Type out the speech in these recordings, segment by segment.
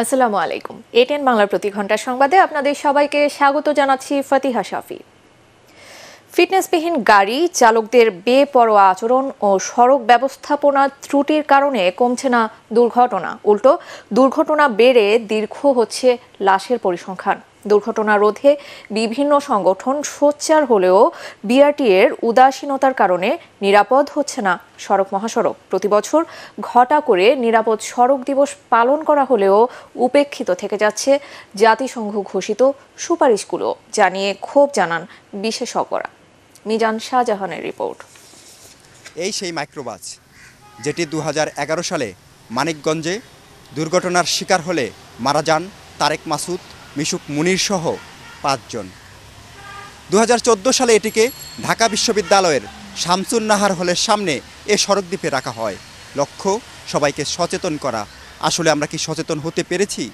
আসসালামু আলাইকুম। এটেন বাংলার প্রতি ঘণ্টা সংবাদে আপনাদের সবাইকে স্বাগত জানাচ্ছি ফতিহা শাফি। ফিটনেসবিহীন গাড়ি, চালকদের বেপরোয়া আচরণ ও সড়ক ব্যবস্থাপনা ত্রুটির কারণে কমছে না দুর্ঘটনা। উল্টো, দুর্ঘটনা বেড়ে দীর্ঘ হচ্ছে লাশের পরিসংখ্যান। দুর্ঘটনা রোধে বিভিন্ন সংগঠন সোচ্চার হলেও বিআরটি এর উদাসীনতার কারণে নিরাপদ হচ্ছে না সড়ক মহাসড়ক। প্রতি বছর ঘটা করে নিরাপদ সড়ক দিবস পালন করা হলেও উপেক্ষিত থেকে যাচ্ছে জাতিসংঘ ঘোষিত সুপারিশগুলো জানিয়ে ক্ষোভ জানান বিশেষজ্ঞরা। মিজান শাহজাহানের রিপোর্ট। এই সেই মাইক্রোবাস, যেটি দু হাজার এগারো সালে মানিকগঞ্জে দুর্ঘটনার শিকার হলে মারা যান তারেক মাসুদ মিশুক মুনির সহ পাঁচজন। দু হাজার চোদ্দ সালে এটিকে ঢাকা বিশ্ববিদ্যালয়ের শামসুন নাহার হলের সামনে এ সড়ক দ্বীপে রাখা হয়। লক্ষ্য, সবাইকে সচেতন করা। আসলে আমরা কি সচেতন হতে পেরেছি?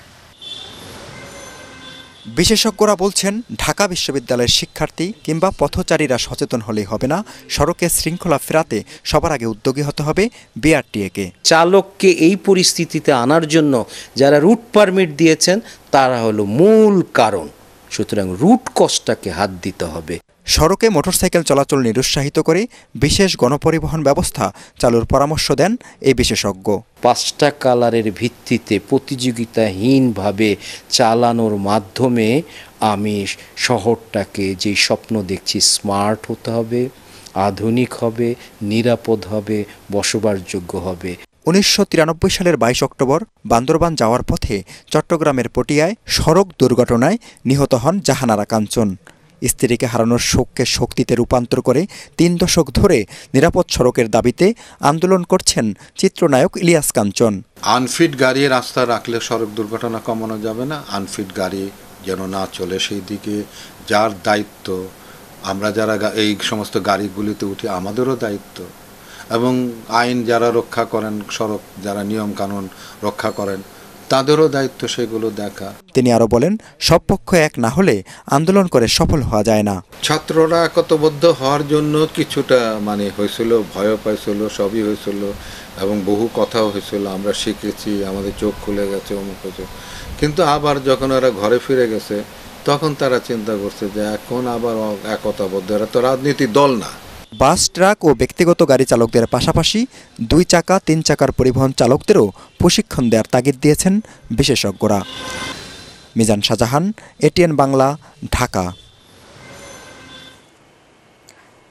বিশেষজ্ঞরা বলছেন, ঢাকা বিশ্ববিদ্যালয়ের শিক্ষার্থী কিংবা পথচারীরা সচেতন হলেই হবে না, সড়কে শৃঙ্খলা ফেরাতে সবার আগে উদ্যোগী হতে হবে বিআরটিএকে। চালককে এই পরিস্থিতিতে আনার জন্য যারা রুট পারমিট দিয়েছেন, তারা হলো মূল কারণ। সুতরাং রুট কস্টটাকে হাত দিতে হবে। সড়কে মোটরসাইকেল চলাচল নিরুৎসাহিত করে বিশেষ গণপরিবহন ব্যবস্থা চালুর পরামর্শ দেন এই বিশেষজ্ঞ। পাঁচটা কালারের ভিত্তিতে প্রতিযোগিতাহীনভাবে চালানোর মাধ্যমে আমি শহরটাকে যেই স্বপ্ন দেখছি স্মার্ট হতে হবে আধুনিক হবে নিরাপদ হবে বসবাসযোগ্য হবে। উনিশশো তিরানব্বই সালের বাইশ অক্টোবর বান্দরবান যাওয়ার পথে চট্টগ্রামের পটিয়ায় সড়ক দুর্ঘটনায় নিহত হন জাহানারা কাঞ্চন। স্ত্রীকে হারানোর শোককে শক্তিতে রূপান্তর করে তিন দশক ধরে নিরাপদ সড়কের দাবিতে আন্দোলন করছেন চিত্রনায়ক ইলিয়াস কাঞ্চন। আনফিট গাড়ি রাস্তা রাখলে সড়ক দুর্ঘটনা কমানো যাবে না, আনফিট গাড়ি যেন না চলে সেই দিকে যার দায়িত্ব। আমরা যারা এই সমস্ত গাড়িগুলিতে উঠি, আমাদেরও দায়িত্ব। এবং আইন যারা রক্ষা করেন, সড়ক যারা নিয়ম কানুন রক্ষা করেন তাদেরও দায়িত্ব সেগুলো দেখা। তিনি আরও বলেন সব পক্ষ এক না হলে আন্দোলন করে সফল হওয়া যায় না। ছাত্ররা একতবদ্ধ হওয়ার জন্য কিছুটা মানে হয়েছিল ভয় পাইছিল সবই হয়েছিল এবং বহু কথাও হয়েছিল। আমরা শিখেছি আমাদের চোখ খুলে গেছে অমুক হয়েছে। কিন্তু আবার যখন ওরা ঘরে ফিরে গেছে তখন তারা চিন্তা করছে যে এখন আবার একতাবদ্ধ। এরা তো রাজনীতির দল না। বাস, ট্রাক ও ব্যক্তিগত গাড়ি চালকদের পাশাপাশি দুই চাকা, তিন চাকার পরিবহন চালকদেরও প্রশিক্ষণ দেওয়ার তাগিদ দিয়েছেন বিশেষজ্ঞরা। মিজান শাহজাহান, এটিএন বাংলা, ঢাকা।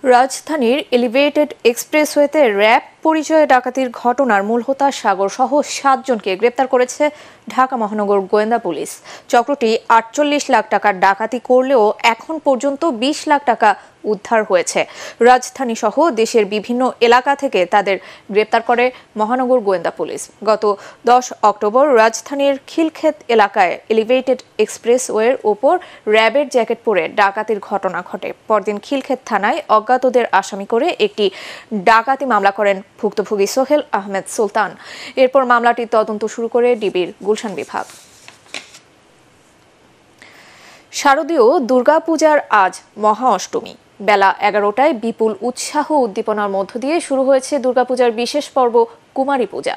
রাজধানীর এলিভেটেড এক্সপ্রেসওয়েতে র্যাব পরিচয়ে ডাকাতির ঘটনার মূল হোতা সাগর সহ সাতজনকে গ্রেপ্তার করেছে ঢাকা মহানগর গোয়েন্দা পুলিশ। চক্রটি আটচল্লিশ লাখ টাকার ডাকাতি করলেও এখন পর্যন্ত বিশ লাখ টাকা উদ্ধার হয়েছে। রাজধানী সহ দেশের বিভিন্ন এলাকা থেকে তাদের গ্রেপ্তার করে মহানগর গোয়েন্দা পুলিশ। গত দশ অক্টোবর রাজধানীর খিলক্ষেত এলাকায় এলিভেটেড এক্সপ্রেসওয়ের ওপর র্যাবের জ্যাকেট পরে ডাকাতির ঘটনা ঘটে। পরদিন খিলক্ষেত থানায় অজ্ঞাতদের আসামি করে একটি ডাকাতি মামলা করেন ভুক্তভোগী সোহেল আহমেদ সুলতান। এরপর মামলাটির তদন্ত শুরু করে ডিবির গুলশান বিভাগ। শারদীয় দুর্গাপূজার আজ মহা অষ্টমী বেলা এগারোটায় বিপুল উৎসাহ উদ্দীপনার মধ্য দিয়ে শুরু হয়েছে দুর্গাপূজার বিশেষ পর্ব কুমারী পূজা।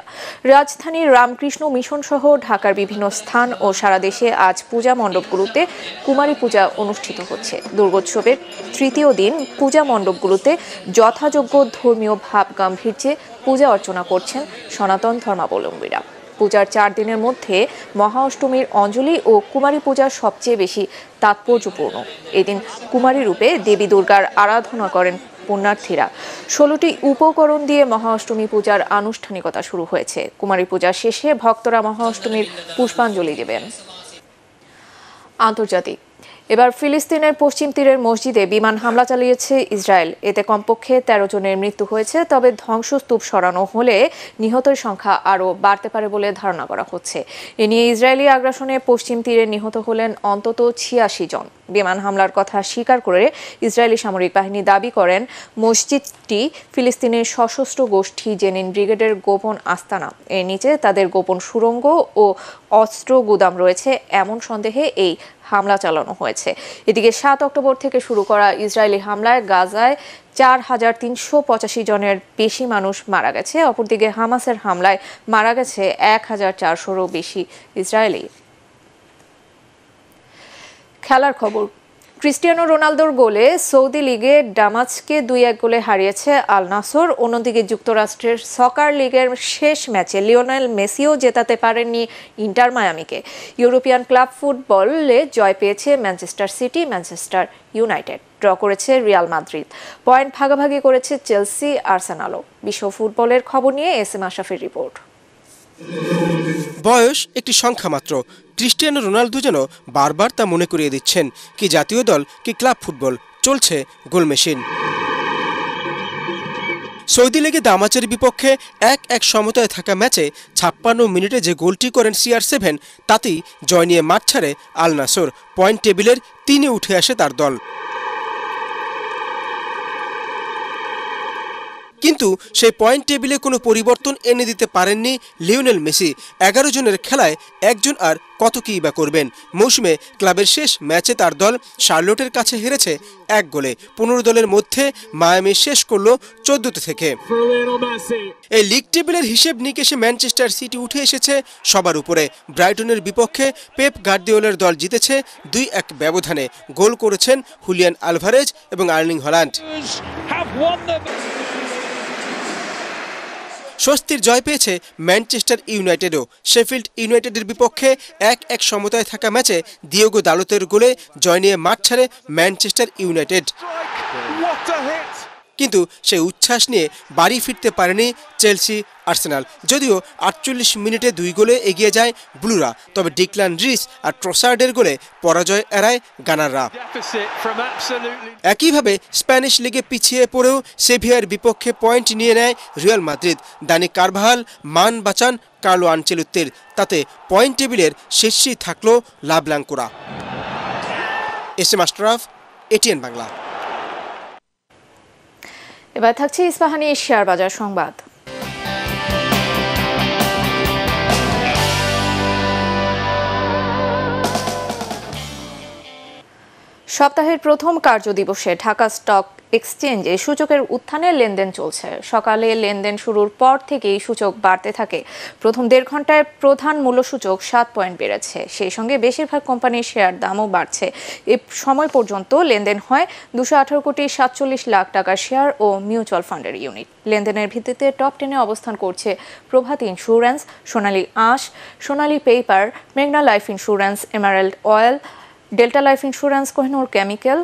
রাজধানীর রামকৃষ্ণ মিশন সহ ঢাকার বিভিন্ন স্থান ও সারা দেশে আজ পূজা মণ্ডপগুলোতে কুমারী পূজা অনুষ্ঠিত হচ্ছে। দুর্গোৎসবের তৃতীয় দিন পূজা মণ্ডপগুলোতে যথাযোগ্য ধর্মীয় ভাব গাম্ভীর্যে পূজা অর্চনা করছেন সনাতন ধর্মাবলম্বীরা। পূজার চার দিনের মধ্যে মহা অষ্টমীর অঞ্জলি ও কুমারী পূজা সবচেয়ে বেশি তাৎপর্যপূর্ণ। এদিন কুমারী রূপে দেবী দুর্গার আরাধনা করেন পুণ্যার্থীরা। ষোলোটি উপকরণ দিয়ে মহাষ্টমী পূজার আনুষ্ঠানিকতা শুরু হয়েছে। কুমারী পূজা শেষে ভক্তরা মহাষ্টমীর পুষ্পাঞ্জলি দেবেন। আন্তর্জাতিক এবার ফিলিস্তিনের পশ্চিম তীরের মসজিদে বিমান হামলা চালিয়েছে ইসরায়েল। এতে কমপক্ষে তেরো জনের মৃত্যু হয়েছে, তবে ধ্বংসস্তূপ সরানো হলে নিহতের সংখ্যা আরও বাড়তে পারে বলে ধারণা করা হচ্ছে। এ নিয়ে ইসরায়েলি আগ্রাসনে পশ্চিম তীরে নিহত হলেন অন্তত ছিয়াশি জন। বিমান হামলার কথা স্বীকার করে ইসরায়েলি সামরিক বাহিনী দাবি করেন, মসজিদটি ফিলিস্তিনের সশস্ত্র গোষ্ঠী জেনিন ব্রিগেডের গোপন আস্তানা। এর নিচে তাদের গোপন সুড়ঙ্গ ও অস্ত্র গুদাম রয়েছে। এমন সন্দেহে এই হামলা চালানো হয়েছে। এদিকে সাত অক্টোবর থেকে শুরু করা ইসরায়েলি হামলায় গাজায় চার হাজার তিনশো পঁচাশি জনের বেশি মানুষ মারা গেছে। অপরদিকে হামাসের হামলায় মারা গেছে এক হাজার চারশোরও বেশি ইসরায়েলি। খেলার খবর। ক্রিস্টিয়ানো রোনালদোর গোলে সৌদি লিগে ডামাজকে দুই এক গোলে হারিয়েছে আল নাসর। অন্যদিকে যুক্তরাষ্ট্রের সকার লিগের শেষ ম্যাচে লিওনেল মেসিও জেতাতে পারেননি ইন্টার মায়ামিকে। ইউরোপিয়ান ক্লাব ফুটবলে জয় পেয়েছে Manchester City, Manchester United. Draw করেছে রিয়াল মাদ্রিদ। পয়েন্ট ভাগাভাগি করেছে চেলসি, আর্সেনালও। বিশ্ব ফুটবলের খবর নিয়ে এস এম আশাফের রিপোর্ট। বয়স একটি সংখ্যা মাত্র। ক্রিস্টিয়ানো রোনালদো যেন বারবার তা মনে করিয়ে দিচ্ছেন, কি জাতীয় দল, কি ক্লাব ফুটবল, চলছে গোল মেশিন সৌদি লেগে দামাচের বিপক্ষে এক এক সমতায় থাকা ম্যাচে ছাপ্পান্ন মিনিটে যে গোলটি করেন সিআর সেভেন, তাতেই জয় নিয়ে মাঠ ছাড়ে আল নাসর। পয়েন্ট টেবিলের তিনে উঠে আসে তার দল। কিন্তু সেই পয়েন্ট টেবিলে কোনো পরিবর্তন এনে দিতে পারেননি লিওনেল মেসি। এগারো জনের খেলায় একজন আর কত কী বা করবেন? মৌসুমে ক্লাবের শেষ ম্যাচে তার দল শার্লোটের কাছে হেরেছে এক গোলে। পনেরো দলের মধ্যে মায়ামি শেষ করল চোদ্দতে থেকে। এই লিগ টেবিলের হিসেব নিকেশে ম্যানচেস্টার সিটি উঠে এসেছে সবার উপরে। ব্রাইটনের বিপক্ষে পেপ গার্দিওলের দল জিতেছে দুই এক ব্যবধানে। গোল করেছেন হুলিয়ান আলভারেজ এবং আর্লিং হল্যান্ড স্বস্তির জয় পেয়েছে ম্যানচেস্টার ইউনাইটেডও। শেফিল্ড ইউনাইটেডের বিপক্ষে এক এক সমতায় থাকা ম্যাচে দিয়োগো দালতের গোলে জয় নিয়ে মাঠ ছাড়ে ম্যানচেস্টার ইউনাইটেড। কিন্তু সেই উচ্ছ্বাস নিয়ে বাড়ি ফিরতে পারেনি চেলসি আর্সেনাল। যদিও আটচল্লিশ মিনিটে দুই গোলে এগিয়ে যায় ব্লুরা তবে ডিকলান রিস আর ট্রসার্ডের গোলে পরাজয় এড়ায় গানাররা। একইভাবে স্প্যানিশ লিগে পিছিয়ে পড়েও সেভিয়ার বিপক্ষে পয়েন্ট নিয়ে নেয় রিয়াল মাদ্রিদ। দানি কারভাল মান বাঁচান কার্লো আনচেলুত্তের। তাতে পয়েন্ট টেবিলের শীর্ষেই থাকল লাভলাঙ্কুরা। S M Ashraf ATN Bangla. এবার থাকছে ইস্পাহানি শেয়ার বাজার সংবাদ। সপ্তাহের প্রথম কার্যদিবসে ঢাকা স্টক এক্সচেঞ্জে সূচকের উত্থানে লেনদেন চলছে। সকালে লেনদেন শুরুর পর থেকেই সূচক বাড়তে থাকে। প্রথম দেড় ঘন্টায় প্রধান মূল্যসূচক সাত পয়েন্ট বেড়েছে। সেই সঙ্গে বেশিরভাগ কোম্পানির শেয়ার দামও বাড়ছে। এ সময় পর্যন্ত লেনদেন হয় দুশো আঠারো কোটি সাতচল্লিশ লাখ টাকার শেয়ার ও মিউচুয়াল ফান্ডের ইউনিট। লেনদেনের ভিত্তিতে টপ টেনে অবস্থান করছে প্রভাত ইন্স্যুরেন্স, সোনালী আঁশ, সোনালী পেপার, মেঘনা Life Insurance, Emerald Oil Delta Life Insurance Kohinoor Chemical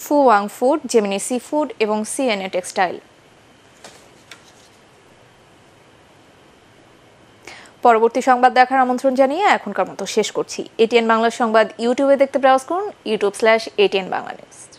Fu Wang Food Gemini Sea Food এবং সিএনএ টেক্সটাইল পরবর্তী সংবাদ দেখার আমন্ত্রণ জানিয়ে এখনকার মতো শেষ করছি। এটিএন বাংলা সংবাদ ইউটিউবে দেখতে ব্রাউজ করুন YouTube slash ATN Bangla news